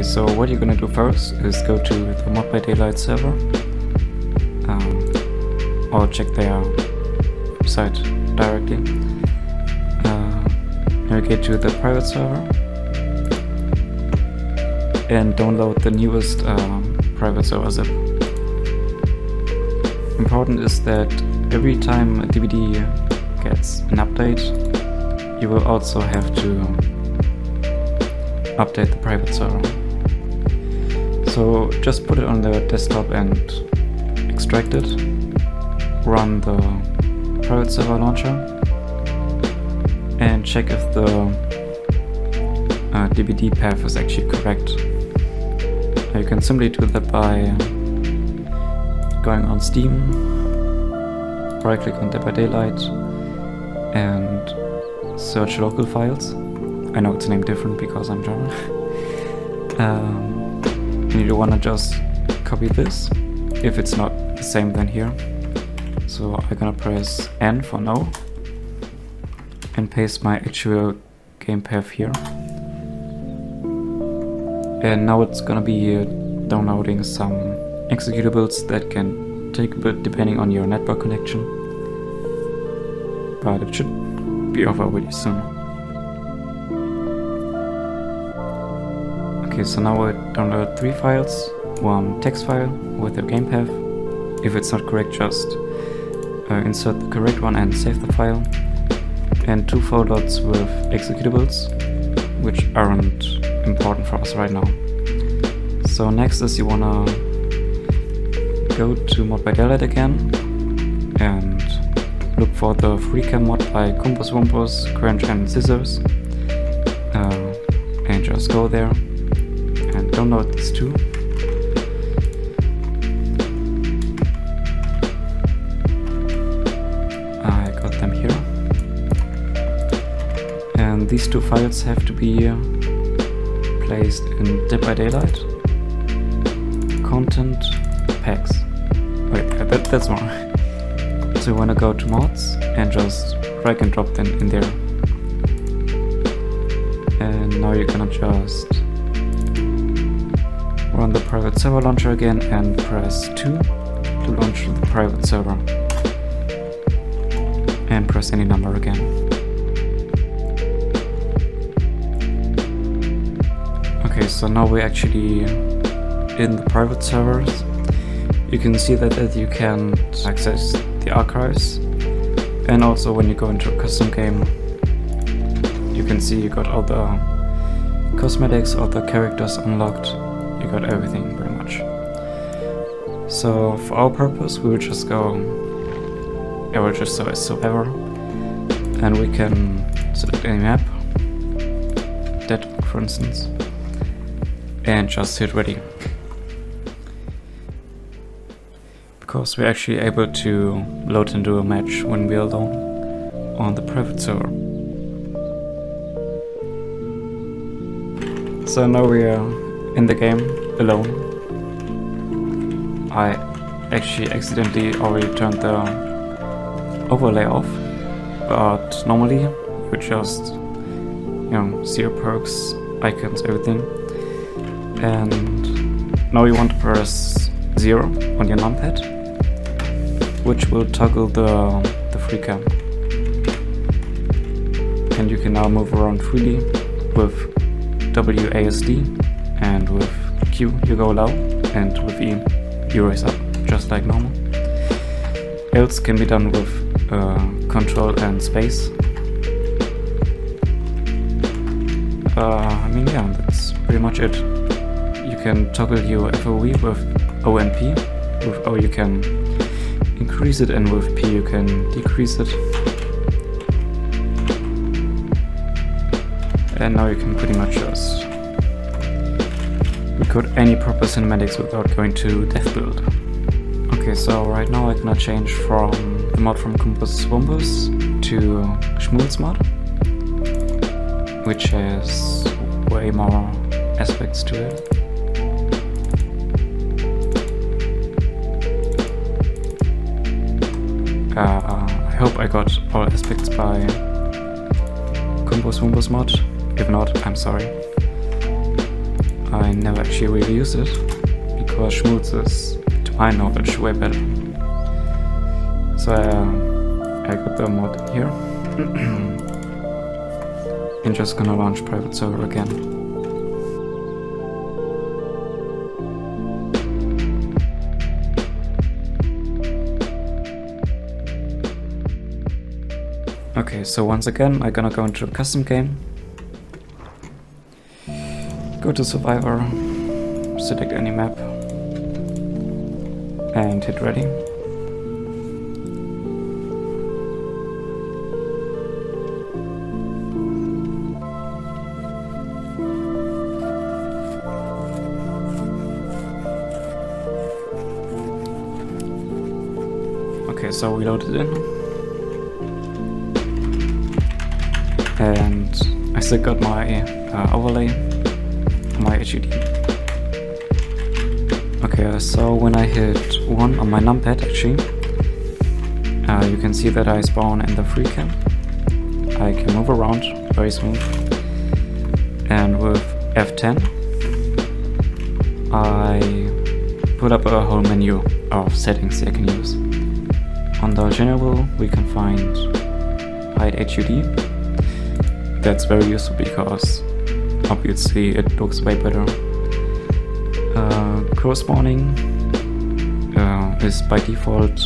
Okay, so what you're gonna do first is go to the Mod by Daylight server um, or check their website directly. Uh, navigate to the private server and download the newest um, private server zip. Important is that every time a DBD gets an update, you will also have to update the private server. So just put it on the desktop and extract it, run the private server launcher and check if the uh, path is actually correct. You can simply do that by going on Steam, right click on Dead by Daylight and search local files. I know it's named different because I'm German. um, and you wanna just copy this if it's not the same than here. So I'm gonna press N for no and paste my actual game path here. And now it's gonna be uh, downloading some executables that can take a bit depending on your network connection. But it should be over really soon. Okay, so now I download three files. One text file with the game path. If it's not correct, just uh, insert the correct one and save the file. And two folders with executables, which aren't important for us right now. So next is you wanna go to Mod by Daylight again and look for the FreeCam mod by Krumpus Wumpus, Crunch and Scissors uh, and just go there download these two. I got them here and these two files have to be placed in Dead by Daylight. Content packs. Wait, that, that's wrong. So you wanna go to mods and just drag and drop them in there. And now you're gonna just run the private server launcher again and press 2 to launch the private server. And press any number again. Okay, so now we're actually in the private servers. You can see that, that you can access the archives and also when you go into a custom game you can see you got all the cosmetics, all the characters unlocked, you got everything pretty much. So for our purpose we will just go, will just select survivor and we can select any map, that for instance, and just hit ready. Because we're actually able to load into a match when we're alone on the private server. So now we are in the game alone. I actually accidentally already turned the overlay off, but normally you just, you know, see your perks, icons, everything. And now you want to press 0 on your numpad, which will toggle the, the free cam. And you can now move around freely with WASD and with Q you go low and with E you raise up just like normal. Else can be done with uh, control and space. Uh, I mean yeah, that's pretty much it. You can toggle your FOV with O and P. With O you can increase it and with P you can decrease it. And now you can pretty much just record any proper cinematics without going to dev build. Okay, so right now I'm gonna change from the mod from Krumpus Wumpus to Shmoul's mod, which has way more aspects to it. Uh, I hope I got all aspects by Krumpus Wumpus mod. If not, I'm sorry. I never actually really use it because Schmutz is, to my knowledge, way better. So uh, I got the mod here. and just gonna launch private server again. Okay, so once again, I'm gonna go into a custom game. Go to Survivor, select any map, and hit ready. Okay, so we loaded in. and I still got my uh, overlay, my HUD. Okay, so when I hit 1 on my numpad actually, uh, you can see that I spawn in the free cam. I can move around very smooth. And with F10, I put up a whole menu of settings I can use. On the general, we can find hide HUD, that's very useful because obviously it looks way better. Uh, cross spawning uh, is by default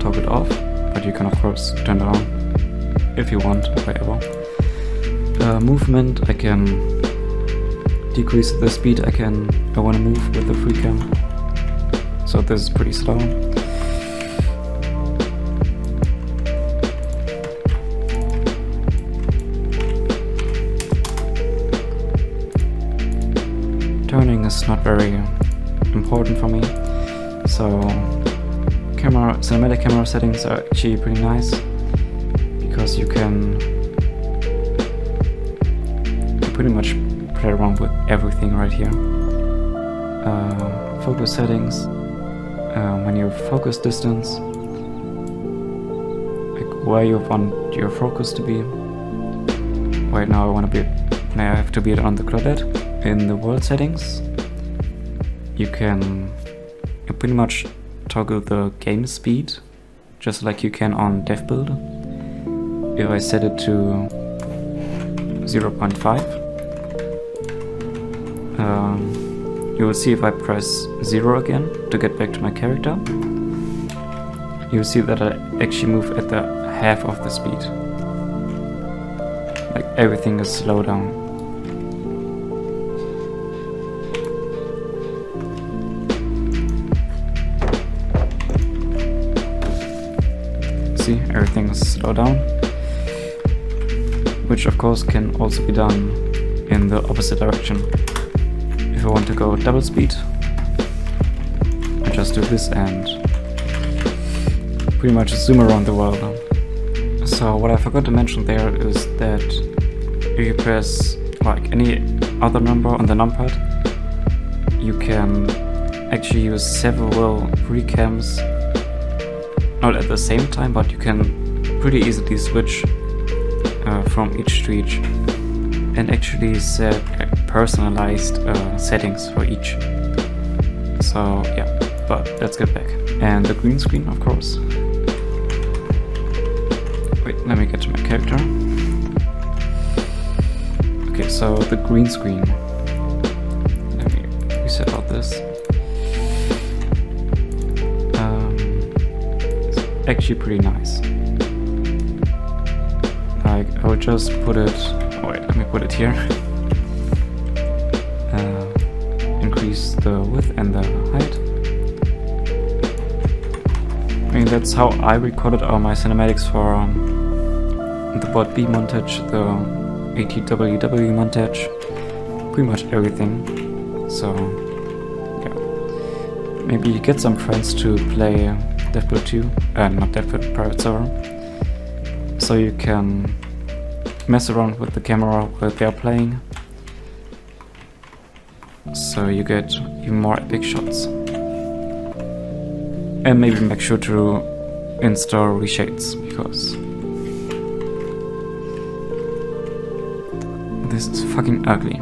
toggled off, but you can of course turn it on if you want, whatever. Uh, movement, I can decrease the speed I can I want to move with the free cam. So this is pretty slow. Turning is not very important for me. So camera cinematic camera settings are actually pretty nice because you can pretty much play around with everything right here. Uh, focus settings, uh, when you focus distance, like where you want your focus to be. Right now I want to be, Now I have to be on the Claudette in the world settings, you can pretty much toggle the game speed, just like you can on DevBuild. If I set it to 0.5, um, you will see if I press 0 again to get back to my character, you will see that I actually move at the half of the speed. Like everything is slowed down. See slow down. Which of course can also be done in the opposite direction. If I want to go double speed, I just do this and pretty much zoom around the world. So what I forgot to mention there is that if you press like any other number on the numpad, you can actually use several recams, cams not at the same time, but you can pretty easily switch uh, from each to each and actually set personalized uh, settings for each. So yeah, but let's get back. And the green screen, of course. Wait, let me get to my character. Okay, so the green screen. Let me reset all this. Um, actually pretty nice. Like, I would just put it, oh wait, let me put it here. Uh, increase the width and the height. I mean, that's how I recorded all my cinematics for um, the Bot B montage, the ATWW montage, pretty much everything. So, yeah. Maybe get some friends to play DevBuild 2, uh, not DevBuild, private server. So you can mess around with the camera while they're playing. So you get even more epic shots. And maybe make sure to install reshades, because this is fucking ugly.